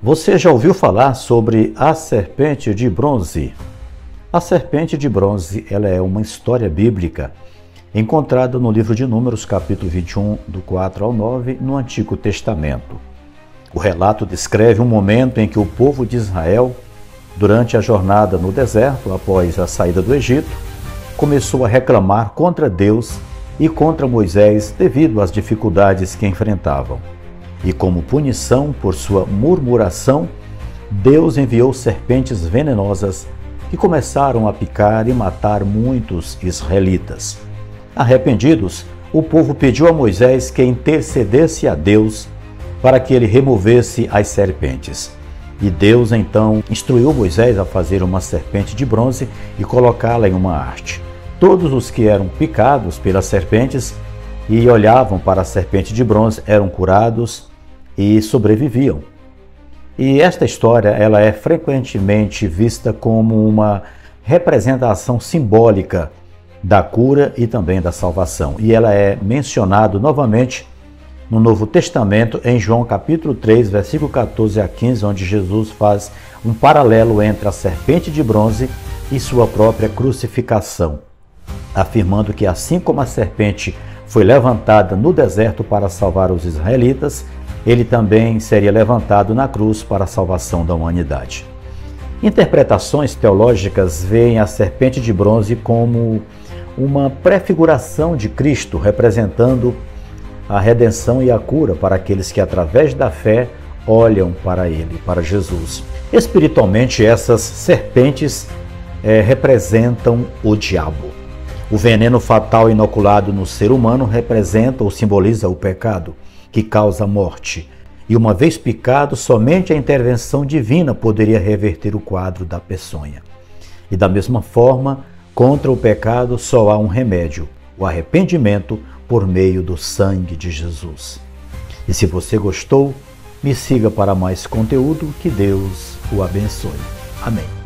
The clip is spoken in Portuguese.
Você já ouviu falar sobre a serpente de bronze? A serpente de bronze ela é uma história bíblica encontrada no livro de Números, capítulo 21, do 4 ao 9, no Antigo Testamento. O relato descreve um momento em que o povo de Israel, durante a jornada no deserto, após a saída do Egito, começou a reclamar contra Deus e contra Moisés devido às dificuldades que enfrentavam. E como punição por sua murmuração, Deus enviou serpentes venenosas que começaram a picar e matar muitos israelitas. Arrependidos, o povo pediu a Moisés que intercedesse a Deus para que ele removesse as serpentes. E Deus então instruiu Moisés a fazer uma serpente de bronze e colocá-la em uma arte. Todos os que eram picados pelas serpentes e olhavam para a serpente de bronze eram curados e sobreviviam. E esta história ela é frequentemente vista como uma representação simbólica da cura e também da salvação. E ela é mencionada novamente no Novo Testamento em João capítulo 3, versículo 14 a 15, onde Jesus faz um paralelo entre a serpente de bronze e sua própria crucificação, afirmando que assim como a serpente foi levantada no deserto para salvar os israelitas, ele também seria levantado na cruz para a salvação da humanidade. Interpretações teológicas veem a serpente de bronze como uma prefiguração de Cristo, representando a redenção e a cura para aqueles que, através da fé, olham para Ele, para Jesus. Espiritualmente, essas serpentes é, representam o diabo. O veneno fatal inoculado no ser humano representa ou simboliza o pecado que causa morte. E uma vez picado, somente a intervenção divina poderia reverter o quadro da peçonha. E da mesma forma, contra o pecado só há um remédio: o arrependimento por meio do sangue de Jesus. E se você gostou, me siga para mais conteúdo. Que Deus o abençoe. Amém.